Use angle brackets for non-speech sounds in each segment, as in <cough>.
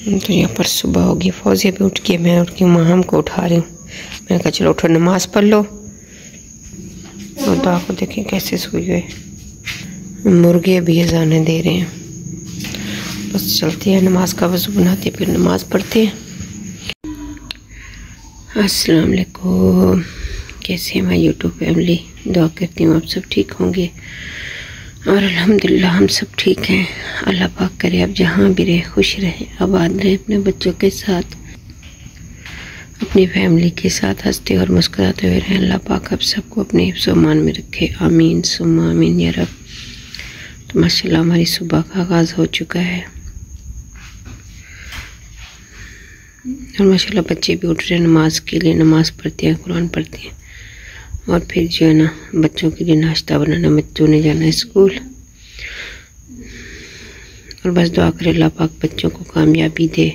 तो यहाँ पर सुबह होगी फौजिया भी उठ के मैं उठ के माहम को उठा रही हूँ। मैंने कहा, चलो उठो, नमाज़ पढ़ लो। और दुआ को देखें कैसे सोई हुए मुर्गे भी अजाने दे रहे हैं। बस चलते हैं, नमाज़ का वज़ू बनाते फिर नमाज़ पढ़ते हैं। अस्सलाम वालेकुम। कैसे हैं मैं यूट्यूब फैमिली दुआ करती हूँ, आप सब ठीक होंगे? और अल्हम्दुलिल्लाह, हम सब ठीक हैं। अल्लाह पाक करे, आप जहाँ भी रहे, खुश रहे, आबाद रहे, अपने बच्चों के साथ, अपनी फैमिली के साथ हँसते और मुस्कुराते हुए रहें। अल्लाह पाक आप सबको अपने हिफ्समान में रखे। आमीन, सुम्मा आमीन, या रब। तो माशाल्लाह, हमारी सुबह का आगाज़ हो चुका है। और माशाल्लाह, बच्चे भी उठ रहे हैं, नमाज़ के लिए, नमाज़ पढ़ते हैं, कुरान पढ़ते हैं। और फिर जो है ना, बच्चों के लिए नाश्ता बनाना, बच्चों ने जाना है स्कूल। और बस दुआ कर, अल्लाह पाक बच्चों को कामयाबी दे।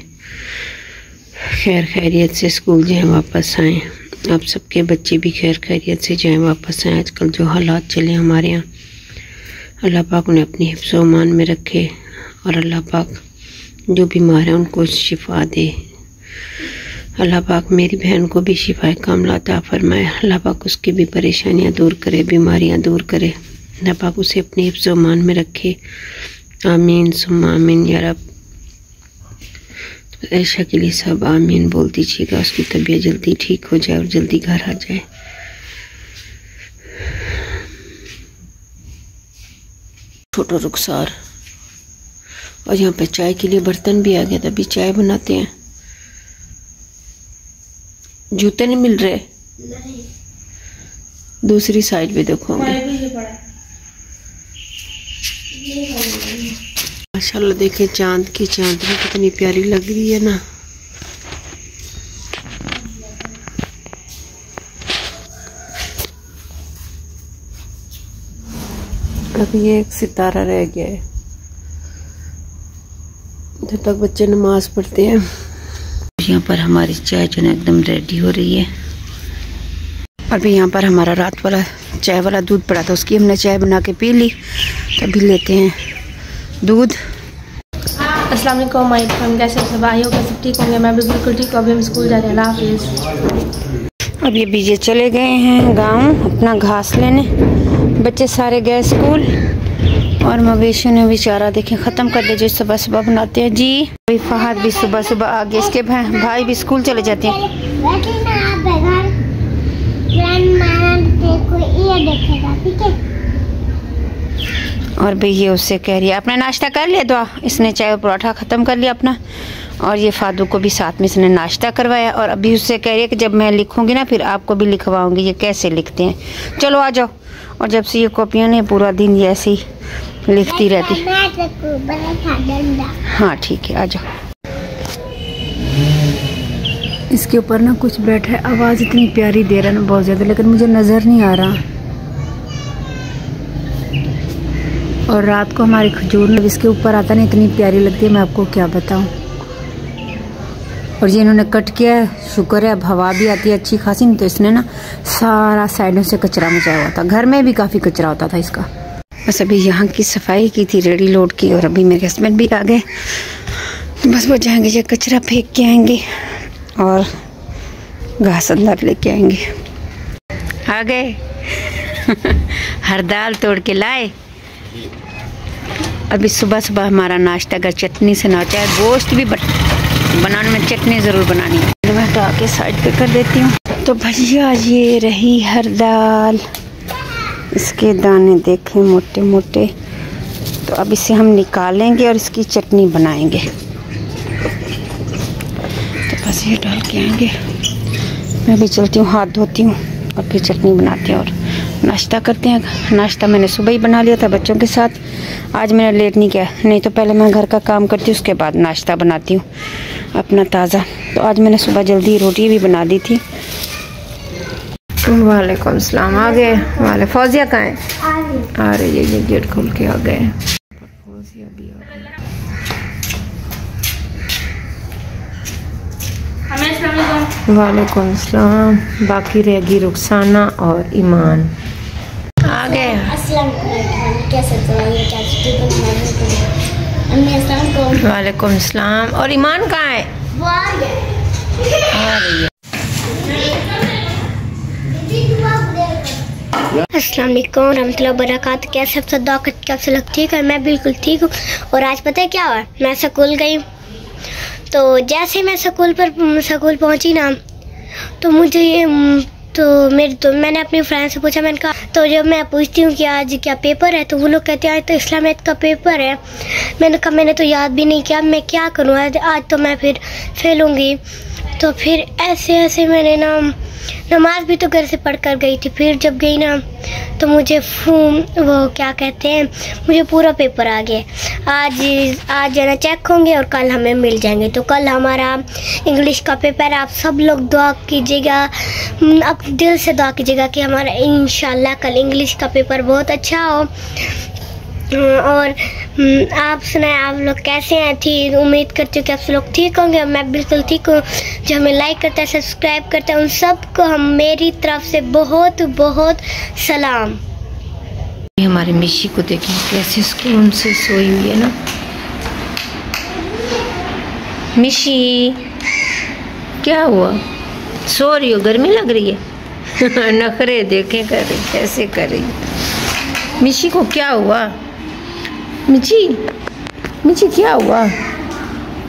खैर खैरियत से स्कूल जाएँ वापस आएँ। आप सबके बच्चे भी खैर खैरियत से जाएँ वापस आएँ। आजकल जो हालात चले हमारे यहाँ, अल्लाह पाक उन्हें अपनी हिफ्समान में रखे और अल्लाह पाक जो बीमार हैं उनको शिफा दे। अल्लाह पाक मेरी बहन को भी शिफा कामलाता फरमाए। अल्लाह पाक उसकी भी परेशानियाँ दूर करे, बीमारियाँ दूर करे। अल्लाह पाक उसे अपने हिफ्जमान में रखे। आमीन सुम आमीन यारब तो ऐशा के लिए सब आमीन बोल दीजिएगा। उसकी तबीयत जल्दी ठीक हो जाए और जल्दी घर आ जाए। छोटो रुखसार। और यहाँ पे चाय के लिए बर्तन भी आ गया तभी चाय बनाते हैं। जूते नहीं मिल रहे। नहीं। दूसरी साइड भी देखो माशाल्लाह देखे चाँद की चांदनी कितनी प्यारी लग रही है ना। अभी ये एक सितारा रह गया है। जब तक बच्चे नमाज़ पढ़ते हैं। यहाँ पर हमारी चाय जो है एकदम रेडी हो रही है। अभी यहाँ पर हमारा रात वाला चाय वाला दूध पड़ा था उसकी हमने चाय बना के पी ली। अभी लेते हैं दूध। अस्सलाम वालेकुम माय फ्रेंड कैसे सब आई हो सब ठीक होंगे। मैं भी बिल्कुल ठीक हूँ अभी हम स्कूल जा रहे हैं। हाफिज़। अब ये बीजे चले गए हैं गाँव अपना घास लेने। बच्चे सारे गए स्कूल। और मवेशियों ने बेचारा देखें ख़त्म कर दिया, जो सुबह सुबह बनाते हैं। जी। भाई फहद भी सुबह सुबह आ गए इसके भाई भी स्कूल चले जाते हैं। और भाई ये उससे कह रही है, आपने नाश्ता कर लिया दुआ? इसने चाय पराठा ख़त्म कर लिया अपना। और ये फादू को भी साथ में इसने नाश्ता करवाया। और अभी उससे कह रही है कि जब मैं लिखूँगी ना, फिर आपको भी लिखवाऊँगी, ये कैसे लिखते हैं। चलो आ जाओ। और जब से ये कॉपियाँ ने पूरा दिन ये ऐसी लिखती रहती। हाँ ठीक है आ जाओ। इसके ऊपर ना कुछ बैठा है आवाज़ इतनी प्यारी दे रहा है ना बहुत ज़्यादा लेकिन मुझे नज़र नहीं आ रहा। और रात को हमारी खजूर इसके ऊपर आता ना इतनी प्यारी लगती है मैं आपको क्या बताऊँ। और ये इन्होंने कट किया है शुक्र है अब हवा भी आती है अच्छी खासी नहीं तो इसने ना सारा साइडों से कचरा मचाया हुआ था। घर में भी काफ़ी कचरा होता था इसका। बस अभी यहाँ की सफ़ाई की थी रेडी लोड की और अभी मेरे हस्बैंड भी आ गए। तो बस वो जाएँगे ये कचरा फेंक के आएँगे और घास अंदर लेके आएँगे। आ गए? <laughs> हर दाल तोड़ के लाए? अभी सुबह सुबह हमारा नाश्ता अगर चटनी से ना चाहे गोश्त भी बनाने में चटनी ज़रूर बनानी है। मैं हटा के साइड पे कर देती हूँ। तो भैया ये रही हर दाल। इसके दाने देखें मोटे मोटे। तो अब इसे हम निकालेंगे और इसकी चटनी बनाएँगे। तो बस ये डाल के आएँगे। मैं भी चलती हूँ, हाथ धोती हूँ और फिर चटनी बनाते हैं और नाश्ता करते हैं। नाश्ता मैंने सुबह ही बना लिया था बच्चों के साथ। आज मैंने लेट नहीं किया नहीं तो पहले मैं घर का काम करती हूँ, उसके बाद नाश्ता बनाती हूँ अपना ताज़ा। तो आज मैंने सुबह जल्दी रोटी भी बना दी थी। वालेकुम सलाम। आ गए वाले फौजिया कहाँ है? आ रही है ये गेट खोल के आ गए फौजिया भी आ गए। वालेकुम सलाम। बाकी रहेगी रुखसाना और ईमान। आ गए। वालेकुम सलाम। और ईमान कहाँ है? आ रही है। अस्सलाम वालेकुम बरकात कैसे सब दुआ करते आप सब ठीक है? मैं बिल्कुल ठीक हूँ। और आज पता है क्या हुआ? मैं स्कूल गई। तो जैसे मैं स्कूल पर, स्कूल पहुँची ना तो मुझे ये तो मेरे तो मैंने अपनी फ्रेंड से पूछा, मैंने कहा तो जब मैं पूछती हूँ कि आज क्या पेपर है तो वो लोग कहते हैं, आज तो इस्लामियत का पेपर है। मैंने कहा, मैंने तो याद भी नहीं किया, मैं क्या करूँ? आज आज तो मैं फिर फेल होंगी तो फिर ऐसे ऐसे मैंने ना नमाज़ भी तो घर से पढ़ कर गई थी। फिर जब गई ना तो मुझे फूम वो क्या कहते हैं मुझे पूरा पेपर आ गया। आज आज जाना चेक होंगे और कल हमें मिल जाएँगे। तो कल हमारा इंग्लिश का पेपर आप सब लोग दुआ कीजिएगा। हम्म, आप दिल से दुआ कीजिएगा कि हमारा इंशाल्लाह कल इंग्लिश का पेपर बहुत अच्छा हो। और हम्म, आप सुनाए आप लोग कैसे हैं? थी उम्मीद करती हूँ कि आप सब लोग ठीक होंगे मैं बिल्कुल ठीक हूँ। जो हमें लाइक करता है सब्सक्राइब करता है उन सबको हम मेरी तरफ़ से बहुत बहुत सलाम। हमारे मिशी को देखें कैसे सुकून से सोई हुई है ना। मिशी क्या हुआ? सो रही हो? गर्मी लग रही है? <laughs> नखरे देखें कर रही कैसे कर रही? मिशी को क्या हुआ? मिची मिची, क्या हुआ?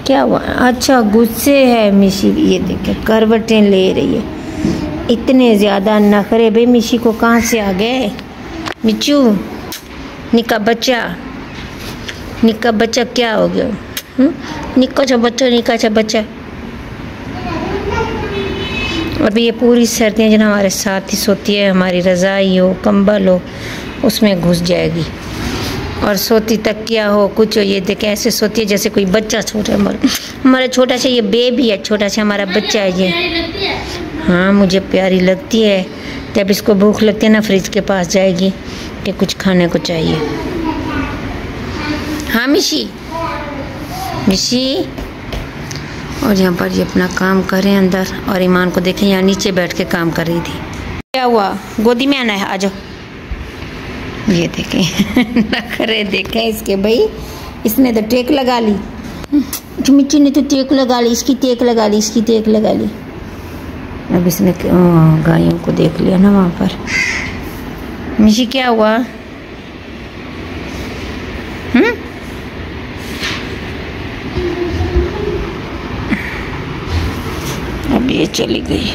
क्या हुआ? अच्छा गुस्से है मिशी, ये देखे, करवटें ले रही है। इतने ज़्यादा नखरे, भाई मिशी को कहाँ से आ गए? मिचू, निका बच्चा निका बच्चा क्या हो गया? हम्म? निका सा बच्चा, निका सा बच्चा। अभी ये पूरी सर्दियाँ जो हमारे साथ ही सोती है, हमारी रज़ाई हो, कंबल हो, उसमें घुस जाएगी। और सोती तकिया हो, कुछ हो, ये देखें, ऐसे सोती है जैसे कोई बच्चा छोटा हमारा हमारा छोटा सा ये बेबी है, छोटा सा हमारा बच्चा है ये। हाँ मुझे प्यारी लगती है। जब इसको भूख लगती है ना फ्रिज के पास जाएगी कि कुछ खाने को चाहिए। हाँ मिशी। मिशी। और यहाँ पर ये अपना काम कर रहे हैं अंदर। और ईमान को देखें, यहाँ नीचे बैठ के काम कर रही थी। क्या हुआ? गोदी में आना है, आ जाओ। ये देखें, <laughs> नखरे देखें इसके भाई। इसने तो टेक लगा ली। मिट्टी ने तो टेक लगा ली, इसकी टेक लगा ली, इसकी टेक लगा ली। अब इसने गायों को देख लिया ना वहाँ पर। मिशी क्या हुआ? हम्म? अब ये चली गई।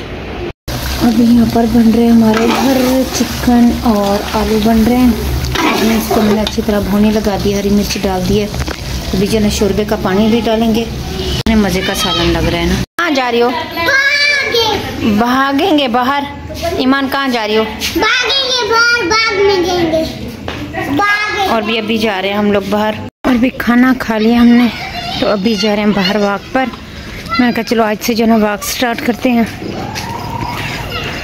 अभी यहाँ पर बन रहे हैं हमारे घर चिकन और आलू बन रहे हैं। इसको मैंने अच्छी तरह भूनी लगा दी, हरी मिर्च डाल दी है। अभी जो है शोरबे का पानी भी डालेंगे। मज़े का सालन लग रहा है ना। कहाँ जा रही हो? भागेंगे बाहर। ईमान, कहाँ जा रही हो? भागेंगे बाहर बाग में जाएँगे और भी अभी जा रहे हैं हम लोग बाहर। और भी खाना खा लिया हमने। तो अभी जा रहे हैं बाहर वाक पर। मैंने कहा, चलो आज से जो है वाक स्टार्ट करते हैं।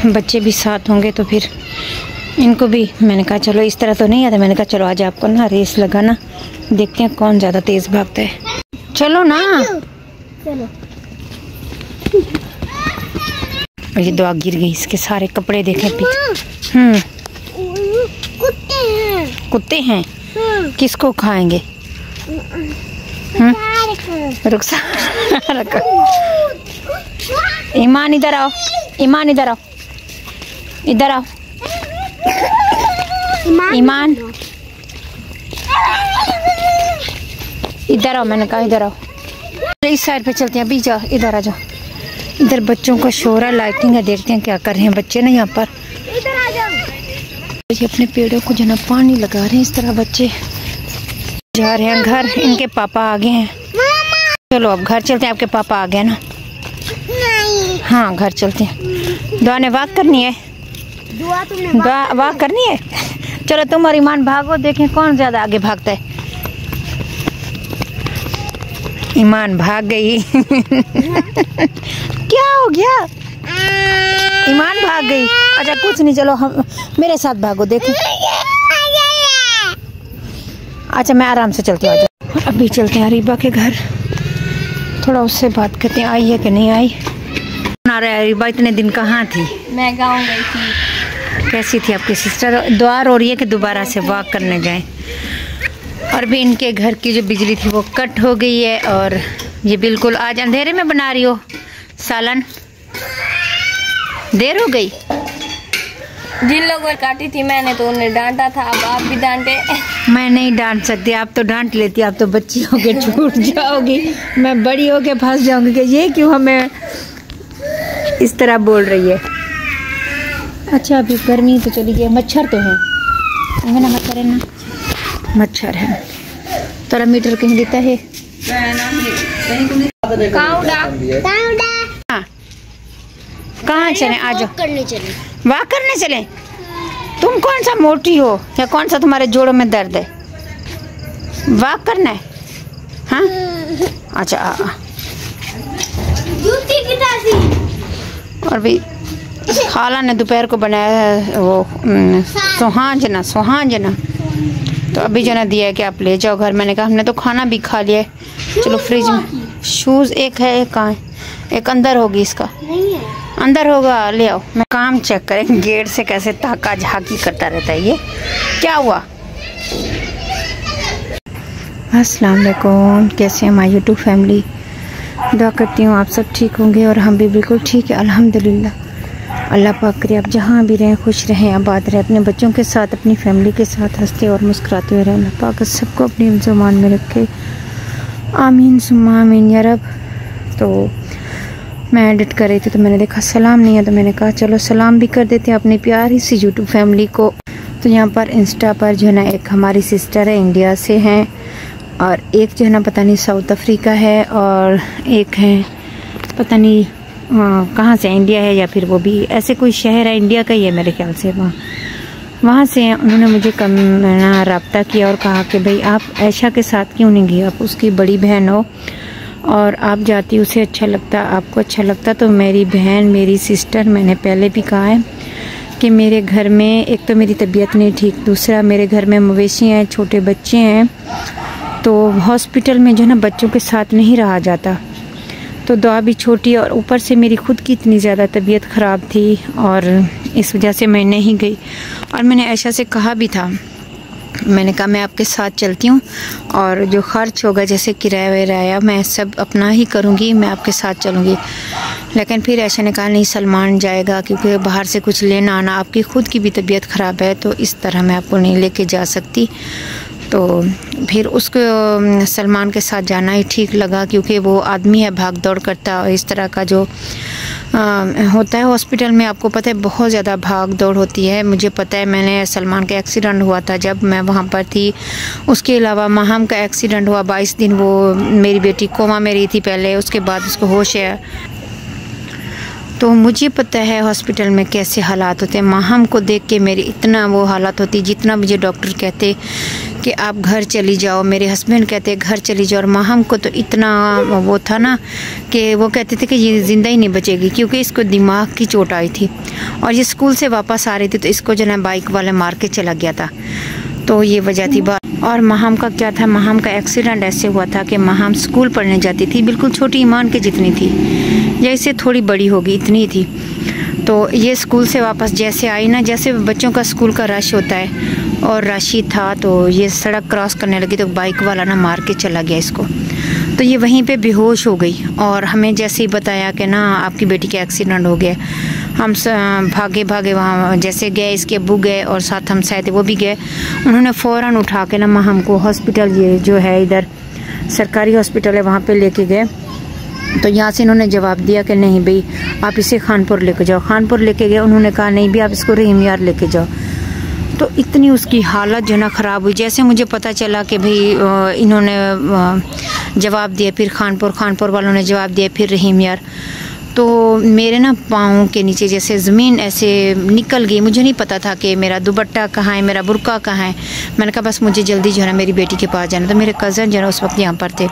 बच्चे भी साथ होंगे तो फिर इनको भी मैंने कहा चलो इस तरह तो नहीं आता। मैंने कहा चलो आज आपको ना रेस लगाना। देखते हैं कौन ज़्यादा तेज़ भागता है। चलो ना। चलो। और ये दुआ गिर गई इसके सारे कपड़े देखे पीछे। हम्म। कुत्ते हैं। कुत्ते हैं? हाँ, किसको खाएँगे? सारे रुखसार रखो। ईमान इधर आओ। ईमान इधर आओ। इधर आओ। ईमान इधर आओ मैंने कहा इधर आओ। इस साइड पे चलते हैं अभी जाओ इधर आ जाओ। इधर बच्चों का शोर है लाइटिंग है देखते हैं क्या कर रहे हैं बच्चे ना यहाँ पर। इधर आ जाओ। ये अपने पेड़ों को जो ना पानी लगा रहे हैं इस तरह बच्चे। जा रहे हैं घर इनके पापा आ गए हैं। चलो अब घर चलते हैं आपके पापा आ गए ना। नहीं। हाँ घर चलते हैं। दुआ ने वाक करनी है। दुआ तुमने वाक करनी है? चलो तुम और ईमान भागो देखें कौन ज़्यादा आगे भागता है। ईमान भाग गई। <laughs> क्या हो गया? ईमान भाग गई। अच्छा कुछ नहीं चलो हम मेरे साथ भागो देखो। अच्छा मैं आराम से चलती हूँ अभी चलते हैं अरीबा के घर। थोड़ा उससे बात करते हैं आई है कि नहीं आई? आ रहा है अरीबा इतने दिन कहाँ थी? मैं गाँव गई थी। कैसी थी आपकी सिस्टर दुआ हो रही है कि दोबारा से वॉक करने जाएँ। और भी इनके घर की जो बिजली थी वो कट हो गई है और ये बिल्कुल आज अंधेरे में बना रही हो। सालन देर हो गई? जिन लोगों ने काटी थी मैंने तो उन्हें डांटा था अब आप भी डांटे। मैं नहीं डांट सकती आप तो डांट लेती आप तो बच्ची होके छूट जाओगी। मैं बड़ी होके फंस जाऊँगी कि ये क्यों हमें इस तरह बोल रही है? अच्छा अभी गर्मी तो चली गई मच्छर तो है। है ना मच्छर है ना। मच्छर है। तोरा मीटर कहीं देता है? कहाँ हाँ। कहाँ चले? आ जाओ। करने चले वाह करने चले? तुम कौन सा मोटी हो? या कौन सा तुम्हारे जोड़ों में दर्द है? वाक करना है। हाँ? अच्छा। जूती की और भी खाला ने दोपहर को बनाया है वो सोहांजना सोहांजना। तो अभी जना दिया है कि आप ले जाओ घर। मैंने कहा हमने तो खाना भी खा लिया है। चलो फ्रिज में। शूज़ एक है एक कहाँ है? एक अंदर होगी इसका। नहीं है। अंदर होगा ले आओ। मैं काम चेक करें गेट से कैसे ताका झाकी करता रहता है ये। क्या हुआ? अस्सलाम वालेकुम। कैसे हैं माय यूट्यूब फैमिली दुआ करती हूँ आप सब ठीक होंगे और हम भी बिल्कुल ठीक है अल्हम्दुलिल्लाह। अल्लाह पाक करे, आप जहाँ भी रहें, खुश रहें, आबाद रहें, अपने बच्चों के साथ, अपनी फैमिली के साथ हँसते और मुस्कुराते हुए रहें। अल्लाह पाक सबको अपनी जुमान में रखे। आमीन, सुम्मा आमीन। या रब तो मैं एडिट कर रही थी तो मैंने देखा सलाम नहीं है तो मैंने कहा, चलो सलाम भी कर देते हैं अपनी प्यारी सी यूट्यूब फैमिली को। तो यहाँ पर इंस्टा पर जो है ना, एक हमारी सिस्टर है इंडिया से हैं, और एक जो है ना, पता नहीं साउथ अफ्रीका है, और एक है, पता नहीं कहाँ से इंडिया है या फिर वो भी? ऐसे कोई शहर है, इंडिया का ही है मेरे ख्याल से वहाँ। वहाँ से उन्होंने मुझे कम रबता किया और कहा कि भाई आप ऐशा के साथ क्यों नहीं गई आप उसकी बड़ी बहन हो और आप जाती उसे अच्छा लगता, आपको अच्छा लगता तो मेरी बहन, मेरी सिस्टर मैंने पहले भी कहा है कि मेरे घर में एक तो मेरी तबीयत नहीं ठीक, दूसरा मेरे घर में मवेशी हैं, छोटे बच्चे हैं तो हॉस्पिटल में जो है ना, बच्चों के साथ नहीं रहा जाता। तो दुआ भी छोटी और ऊपर से मेरी खुद की इतनी ज़्यादा तबीयत ख़राब थी और इस वजह से मैं नहीं गई। और मैंने ऐशा से कहा भी था। मैंने कहा, मैं आपके साथ चलती हूँ और जो खर्च होगा, जैसे किराया वराया मैं सब अपना ही करूँगी, मैं आपके साथ चलूँगी। लेकिन फिर ऐशा ने कहा, नहीं, सलमान जाएगा, क्योंकि बाहर से कुछ लेना आना, आपकी खुद की भी तबीयत ख़राब है तो इस तरह मैं आपको नहीं लेके जा सकती। तो फिर उसको सलमान के साथ जाना ही ठीक लगा क्योंकि वो आदमी है भाग दौड़ करता और इस तरह का जो अम, होता है हॉस्पिटल में आपको पता है बहुत ज़्यादा भाग दौड़ होती है। मुझे पता है मैंने सलमान का एक्सीडेंट हुआ था जब मैं वहाँ पर थी। उसके अलावा माहम का एक्सीडेंट हुआ बाईस दिन वो मेरी बेटी कोमा में रही थी पहले उसके बाद उसको होश है। तो मुझे पता है हॉस्पिटल में कैसे हालात होते हैं। माहम को देख के मेरी इतना वो हालात होती, जितना मुझे डॉक्टर कहते कि आप घर चली जाओ, मेरे हस्बैंड कहते घर चली जाओ। और माहम को तो इतना वो था ना कि वो कहते थे कि ये ज़िंदा ही नहीं बचेगी, क्योंकि इसको दिमाग की चोट आई थी। और ये स्कूल से वापस आ रही थी तो इसको जो है बाइक वाले मार के चला गया था। तो ये वजह थी। बात और महाम का क्या था? महाम का एक्सीडेंट ऐसे हुआ था कि महाम स्कूल पढ़ने जाती थी। बिल्कुल छोटी ईमान के जितनी थी। या इससे थोड़ी बड़ी होगी, इतनी थी। तो ये स्कूल से वापस जैसे आई ना, जैसे बच्चों का स्कूल का रश होता है और रश ही था तो ये सड़क क्रॉस करने लगी तो बाइक वाला ना मार के चला गया इसको। तो ये वहीं पे बेहोश हो गई और हमें जैसे ही बताया कि ना, आपकी बेटी का एक्सीडेंट हो गया हम भागे भागे वहाँ, जैसे गए, इसके अबू गए और साथ हम साथ वो भी गए। उन्होंने फ़ौरन उठा के ना हमको हॉस्पिटल ये जो है इधर, सरकारी हॉस्पिटल है, वहाँ पे लेके गए। तो यहाँ से इन्होंने जवाब दिया कि नहीं भाई, आप इसे खानपुर लेके जाओ। खानपुर लेके गए, उन्होंने कहा, नहीं भी आप इसको रहीम यार लेके जाओ। तो इतनी उसकी हालत जो ना, ख़राब हुई। जैसे मुझे पता चला कि भाई इन्होंने जवाब दिया, फिर खानपुर खानपुर वालों ने जवाब दिया, फिर रहीम यार। तो मेरे ना पाँव के नीचे जैसे ज़मीन ऐसे निकल गई। मुझे नहीं पता था कि मेरा दुबट्टा कहाँ है, मेरा बुरका कहाँ है। मैंने कहा, बस मुझे जल्दी जो है ना मेरी बेटी के पास जाना तो मेरे कज़न जो है उस वक्त यहाँ पर थे।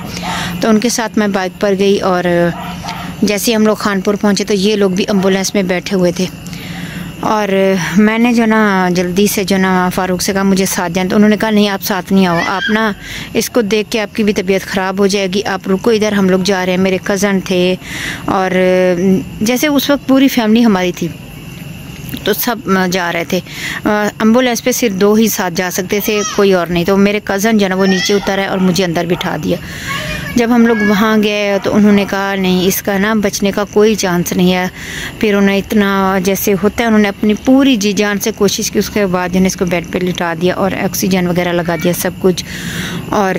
तो उनके साथ मैं बाइक पर गई और जैसे हम लोग खानपुर पहुँचे तो ये लोग भी एंबुलेंस में बैठे हुए थे। और मैंने जो ना, जल्दी से जो ना फ़ारूक से कहा, मुझे साथ जाना तो उन्होंने कहा, नहीं, आप साथ नहीं आओ। आप ना, इसको देख के आपकी भी तबीयत ख़राब हो जाएगी। आप रुको इधर, हम लोग जा रहे हैं। मेरे कज़न थे और, जैसे उस वक्त पूरी फैमिली हमारी थी। तो सब जा रहे थे। एंबुलेंस पे सिर्फ़ दो ही साथ जा सकते थे, कोई और नहीं। तो मेरे कज़न जो ना, वो नीचे उतर है और मुझे अंदर बिठा दिया। जब हम लोग वहाँ गए तो उन्होंने कहा, नहीं, इसका ना बचने का कोई चांस नहीं है। फिर उन्हें इतना जैसे होता है, उन्होंने अपनी पूरी जी जान से कोशिश की, उसके बाद जो इसको बेड पर लिटा दिया और ऑक्सीजन वगैरह लगा दिया सब कुछ। और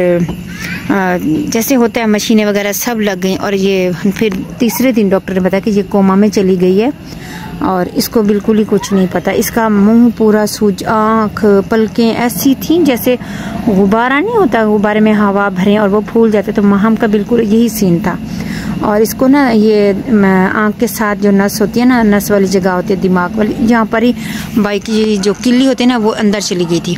जैसे होता है, मशीनें वगैरह सब लग गई और ये फिर तीसरे दिन डॉक्टर ने बताया कि ये कोमा में चली गई है। और इसको बिल्कुल ही कुछ नहीं पता। इसका मुँह पूरा सूज, आँख, पलकें ऐसी थी जैसे गुब्बारा नहीं होता, गुब्बारे में हवा भरे और वो फूल जाते तो महम का बिल्कुल यही सीन था। और इसको ना ये आँख के साथ जो नस होती है ना, नस वाली जगह होती है, दिमाग वाली, यहाँ पर ही बाइक की जो किल्ली होती है ना, वो अंदर चली गई थी।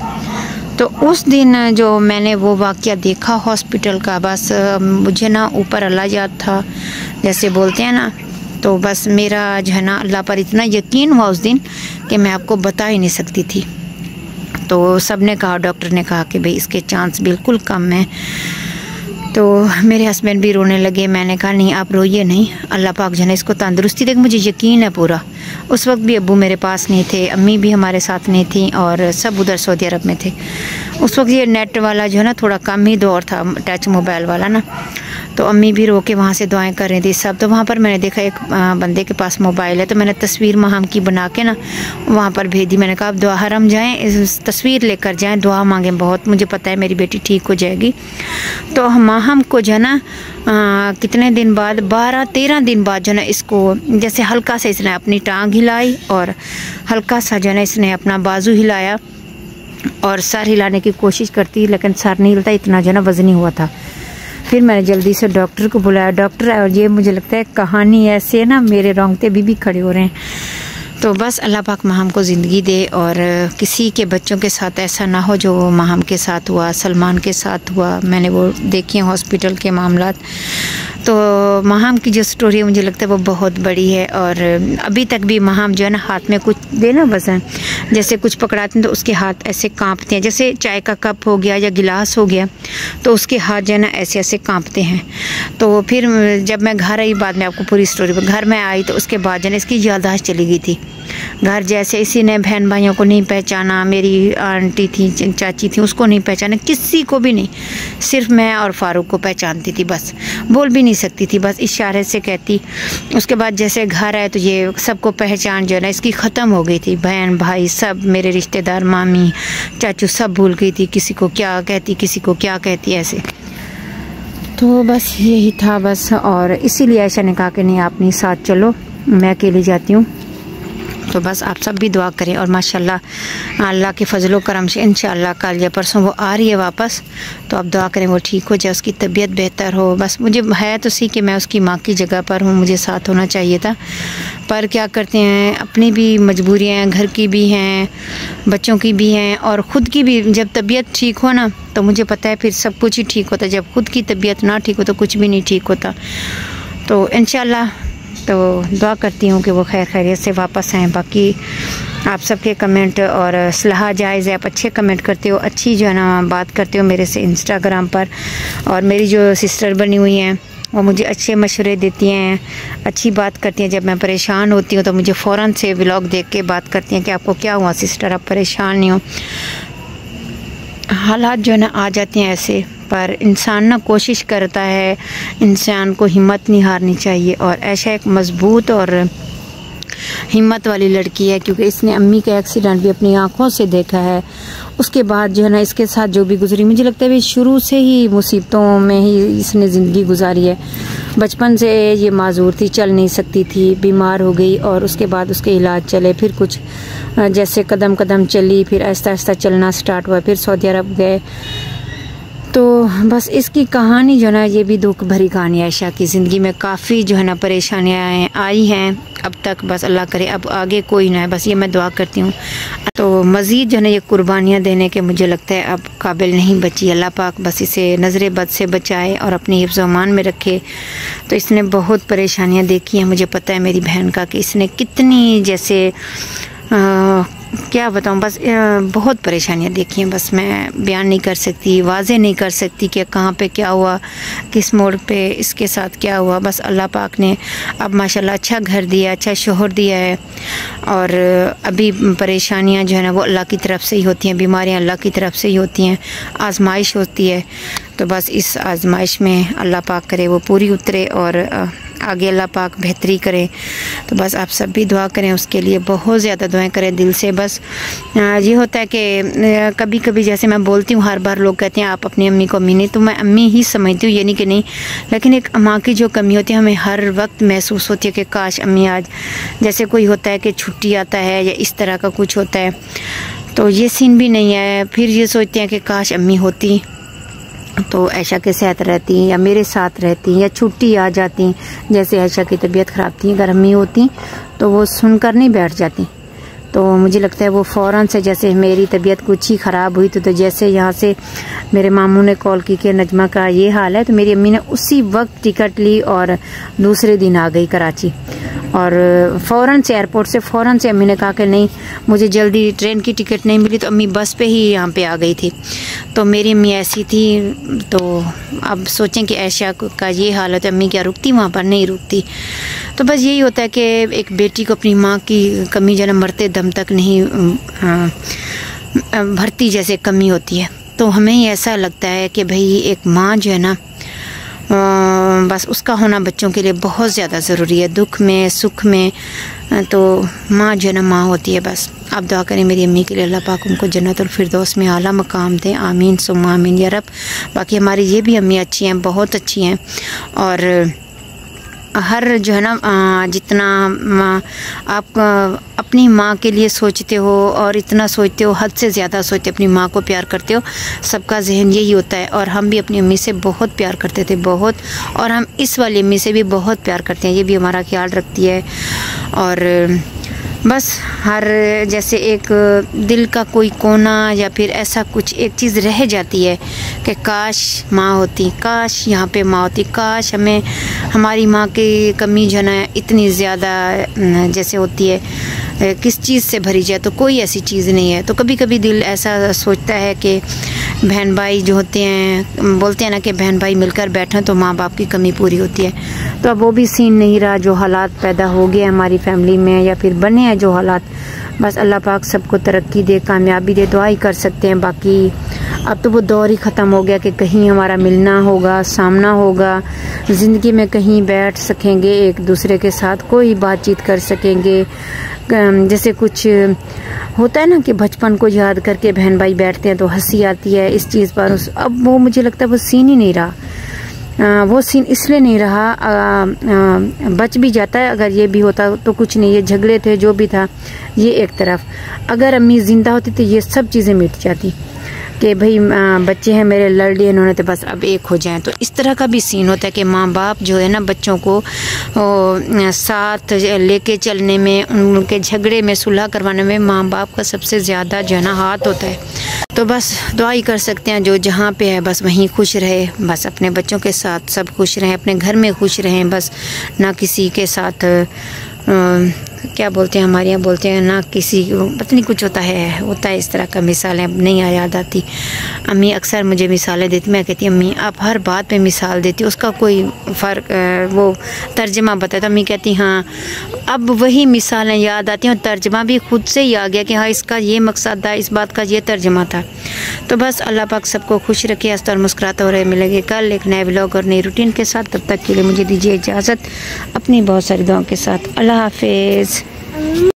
तो उस दिन जो मैंने वो वाक़ देखा हॉस्पिटल का, बस मुझे ना ऊपर अल्लाह याद था, जैसे बोलते हैं ना तो बस मेरा जो है ना, अल्लाह पर इतना यकीन हुआ उस दिन कि मैं आपको बता ही नहीं सकती थी। तो सबने कहा, डॉक्टर ने कहा कि भाई इसके चांस बिल्कुल कम हैं। तो मेरे हस्बैंड भी रोने लगे। मैंने कहा, नहीं, आप रोइए नहीं। अल्लाह पाक जो है इसको तंदुरुस्ती देख। मुझे यकीन है पूरा। उस वक्त भी अबू मेरे पास नहीं थे, अम्मी भी हमारे साथ नहीं थी और सब उधर सऊदी अरब में थे। उस वक्त ये नेट वाला जो है ना, थोड़ा कम ही दौर था, टच मोबाइल वाला ना। तो अम्मी भी रो के वहाँ से दुआएँ कर रही थी, सब। तो वहाँ पर मैंने देखा एक बंदे के पास मोबाइल है तो मैंने तस्वीर महाम की बना के ना, वहाँ पर भेज। दी मैंने कहा अब दुआ, हरम जाएँ तस्वीर लेकर जाएँ, दुआ मांगें बहुत, मुझे पता है मेरी बेटी ठीक हो जाएगी। तो माहम को जो है ना कितने दिन बाद, बारह, तेरह दिन बाद जो है ना, इसको जैसे हल्का सा इसने अपनी टांग हिलाई और हल्का सा जो है ना, इसने अपना बाजू हिलाया और सर हिलाने की कोशिश करती, लेकिन सर नहीं हिलता, इतना जो है ना, वजनी हुआ था। फिर मैंने जल्दी से डॉक्टर को बुलाया। डॉक्टर, और ये मुझे लगता है कहानी ऐसे ना, मेरे रोंगते भी भी खड़े हो रहे हैं। तो बस अल्लाह पाक माहम को ज़िंदगी दे और किसी के बच्चों के साथ ऐसा ना हो जो महम के साथ हुआ, सलमान के साथ हुआ। मैंने वो देखे हॉस्पिटल के मामला तो माहम की जो स्टोरी है, मुझे लगता है वो बहुत बड़ी है और अभी तक भी महाम जो है ना, हाथ में कुछ देना है। जैसे कुछ पकड़ाते हैं तो उसके हाथ ऐसे कांपते हैं। जैसे चाय का कप हो गया या गिलास हो गया तो उसके हाथ जो है ना ऐसे ऐसे कांपते हैं। तो फिर जब मैं घर आई, बाद में आपको पूरी स्टोरी घर में आई तो उसके बाद जो है इसकी यादाश्त चली गई थी। घर जैसे इसी ने बहन भाइयों को नहीं पहचाना, मेरी आंटी थी, चाची थी, उसको नहीं पहचाना, किसी को भी नहीं। सिर्फ़ मैं और फारूक को पहचानती थी, बस। बोल भी नहीं सकती थी, बस इशारे से कहती। उसके बाद जैसे घर आए तो ये सबको पहचान जो है ना, इसकी ख़त्म हो गई थी। बहन भाई सब, मेरे रिश्तेदार, मामी, चाचू सब भूल गई थी, किसी को क्या कहती, किसी को क्या कहती, ऐसे। तो बस यही था, बस, और इसीलिए ऐसा ने कहा कि नहीं, आप नहीं साथ चलो, मैं अकेली जाती हूँ। तो बस आप सब भी दुआ करें और माशाल्लाह अल्लाह के फजलो करम से इन कल या परसों वो आ रही है वापस। तो आप दुआ करें वो ठीक हो जाए, उसकी तबीयत बेहतर हो। बस मुझे है तो सी कि मैं उसकी माँ की जगह पर हूँ, मुझे साथ होना चाहिए था। पर क्या करते हैं, अपनी भी मजबूरियाँ घर की भी हैं, बच्चों की भी हैं और ख़ुद की भी। जब तबीयत ठीक हो ना तो मुझे पता है फिर सब कुछ ही ठीक होता जब खुद की तबीयत ना ठीक हो तो कुछ भी नहीं ठीक होता। तो इन तो दुआ करती हूँ कि वो खैर खैरियत से वापस आएँ। बाकी आप सबके कमेंट और सलाह जायज़ है, आप अच्छे कमेंट करते हो, अच्छी जो है ना बात करते हो मेरे से इंस्टाग्राम पर। और मेरी जो सिस्टर बनी हुई हैं, वो मुझे अच्छे मशवरे देती हैं, अच्छी बात करती हैं। जब मैं परेशान होती हूँ तो मुझे फ़ौर से व्लॉग देख के बात करती हैं कि आपको क्या हुआ सिस्टर, आप परेशान नहीं हो। हालात जो है ना आ जाते हैं ऐसे। पर इंसान ना कोशिश करता है, इंसान को हिम्मत नहीं हारनी चाहिए और ऐसा एक मज़बूत और हिम्मत वाली लड़की है क्योंकि इसने अम्मी का एक्सीडेंट भी अपनी आँखों से देखा है। उसके बाद जो है ना इसके साथ जो भी गुजरी, मुझे लगता है शुरू से ही मुसीबतों में ही इसने ज़िंदगी गुजारी है। बचपन से ये माजूर थी, चल नहीं सकती थी, बीमार हो गई और उसके बाद उसके इलाज चले, फिर कुछ जैसे कदम कदम चली, फिर आहिस्ता आहिस्ता चलना स्टार्ट हुआ, फिर सऊदी अरब गए। तो बस इसकी कहानी जो ना ये भी दुख भरी कहानी है आयशा की। ज़िंदगी में काफ़ी जो है ना परेशानियाँ आई हैं। अब तक बस अल्लाह करे अब आगे कोई ना है। बस ये मैं दुआ करती हूँ। तो मज़ीद जो है ना ये कुर्बानियाँ देने के मुझे लगता है अब काबिल नहीं बची। अल्लाह पाक बस इसे नज़र बद से बचाए और अपनी हिफ्ज़मान में रखे। तो इसने बहुत परेशानियाँ देखी हैं। मुझे पता है मेरी बहन का कि इसने कितनी जैसे आ, क्या बताऊँ, बस बहुत परेशानियाँ देखी हैं। बस मैं बयान नहीं कर सकती, वाजे नहीं कर सकती कि कहाँ पे क्या हुआ, किस मोड़ पे इसके साथ क्या हुआ। बस अल्लाह पाक ने अब माशाल्लाह अच्छा घर दिया अच्छा शोहर दिया है। और अभी परेशानियाँ जो है ना, वो अल्लाह की तरफ़ से ही होती हैं, बीमारियाँ अल्लाह की तरफ़ से ही होती हैं। आजमाइश होती है तो बस इस आजमाइश में अल्लाह पाक करे, वो पूरी उतरे और आगे अल्लाह पाक बेहतरी करें। तो बस आप सब भी दुआ करें, उसके लिए बहुत ज़्यादा दुआएँ करें दिल से। बस ये होता है कि कभी कभी जैसे मैं बोलती हूँ, हर बार लोग कहते हैं, आप अपनी अम्मी को अम्मी नहीं तो मैं अम्मी ही समझती हूँ, ये नहीं कि नहीं। लेकिन एक माँ की जो कमी होती है, हमें हर वक्त महसूस होती है कि काश अम्मी आज, जैसे कोई होता है कि छुट्टी आता है या इस तरह का कुछ होता है। तो ये सीन भी नहीं है, फिर ये सोचते हैं कि काश अम्मी होती। तो ऐशा के साथ रहती हैं या मेरे साथ रहती हैं या छुट्टी आ जाती हैं, जैसे ऐशा की तबीयत ख़राब थी, गर्मी होती तो वो सुनकर नहीं बैठ जाती। तो मुझे लगता है वो फ़ौरन से जैसे मेरी तबीयत कुछ ही ख़राब हुई तो, तो जैसे यहाँ से मेरे मामू ने कॉल की कि नजमा का ये हाल है तो मेरी अम्मी ने उसी वक्त टिकट ली और दूसरे दिन आ गई कराची। और फ़ौरन से एयरपोर्ट से फ़ौरन से अम्मी ने कहा कि नहीं मुझे जल्दी ट्रेन की टिकट नहीं मिली तो अम्मी बस पे ही यहाँ पे आ गई थी। तो मेरी अम्मी ऐसी थी तो अब सोचें कि ऐशा का ये हाल है तो अम्मी क्या रुकती वहाँ पर? नहीं रुकती। तो बस यही होता है कि एक बेटी को अपनी माँ की कमी जो है मरते दम तक नहीं भरती जैसे कमी होती है। तो हमें ऐसा लगता है कि भाई एक माँ जो है ना बस उसका होना बच्चों के लिए बहुत ज़्यादा ज़रूरी है। दुख में, सुख में तो माँ जो है ना, माँ होती है बस। आप दुआ करें मेरी अम्मी के लिए अल्लाह पाक उनको जन्नत और फिरदौस में आला मकाम दें। आमीन सुम आमीन। या रब, बाकी हमारी ये भी अम्मी अच्छी हैं, बहुत अच्छी हैं। और हर जो है ना जितना आप अपनी माँ के लिए सोचते हो और इतना सोचते हो, हद से ज़्यादा सोचते, अपनी माँ को प्यार करते हो, सबका जहन यही होता है। और हम भी अपनी अम्मी से बहुत प्यार करते थे, बहुत। और हम इस वाली अम्मी से भी बहुत प्यार करते हैं, ये भी हमारा ख्याल रखती है। और बस हर जैसे एक दिल का कोई कोना या फिर ऐसा कुछ एक चीज़ रह जाती है कि काश माँ होती, काश यहाँ पे माँ होती, काश हमें, हमारी माँ की कमी जो है इतनी ज़्यादा जैसे होती है। किस चीज़ से भरी जाए तो कोई ऐसी चीज़ नहीं है। तो कभी कभी दिल ऐसा सोचता है कि बहन भाई जो होते हैं, बोलते हैं ना कि बहन भाई मिलकर बैठें तो माँ बाप की कमी पूरी होती है। तो अब वो भी सीन नहीं रहा जो हालात पैदा हो गए हमारी फैमिली में या फिर बने हैं जो हालात। बस अल्लाह पाक सबको तरक्की दे, कामयाबी दे, दुआ ही कर सकते हैं। बाकी अब तो वो दौर ही ख़त्म हो गया कि कहीं हमारा मिलना होगा सामना होगा। ज़िंदगी में कहीं बैठ सकेंगे एक दूसरे के साथ कोई बातचीत कर सकेंगे। जैसे कुछ होता है ना कि बचपन को याद करके बहन भाई बैठते हैं तो हँसी आती है इस चीज़ पर। उस अब वो मुझे लगता है वो सीन ही नहीं रहा। आ, वो सीन इसलिए नहीं रहा आ, आ, बच भी जाता है अगर ये भी होता तो कुछ नहीं ये झगड़े थे जो भी था ये एक तरफ़। अगर अम्मी ज़िंदा होती तो ये सब चीज़ें मिट जाती। कि भाई बच्चे हैं मेरे, लड़ लिए इन्होंने तो बस अब एक हो जाएँ। तो इस तरह का भी सीन होता है कि माँ बाप जो है ना, बच्चों को साथ लेके चलने में, उनके झगड़े में, सुलह करवाने में माँ बाप का सबसे ज़्यादा जो है ना, हाथ होता है। तो बस दुआ ही कर सकते हैं, जो जहाँ पे है, बस वहीं खुश रहे, बस अपने बच्चों के साथ सब खुश रहें, अपने घर में खुश रहें, बस ना किसी के साथ क्या बोलते हैं, हमारे यहाँ बोलते हैं ना, किसी पता नहीं कुछ होता है होता है इस तरह का मिसालें, अब नहीं याद आती। अम्मी अक्सर मुझे मिसालें देती, मैं कहती, अम्मी, आप हर बात पे मिसाल देती उसका कोई फ़र्क वो तर्जमा बताता अम्मी कहती हाँ अब वही मिसालें याद आती हैं और तर्जमा भी खुद से ही आ गया कि हाँ इसका ये मकसद था, इस बात का ये तर्जमा था। तो बस अल्लाह पाक सबको खुश रखे, हस्त और मुस्कुराते हो रहे मिलेंगे कल एक नए ब्लॉग और नई रूटीन के साथ, तब तक के लिए मुझे दीजिए इजाज़त, अपनी बहुत सारी दुआओं के साथ। अल्लाह हाफिज़। years